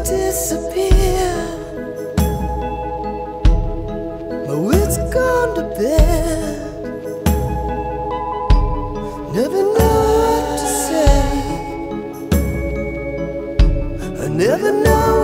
disappear. My wits gone to bed. Never know what to say. I never know